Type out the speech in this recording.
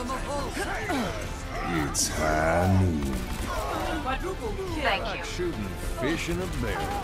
It's high noon. Thank you. Shooting fish in a barrel.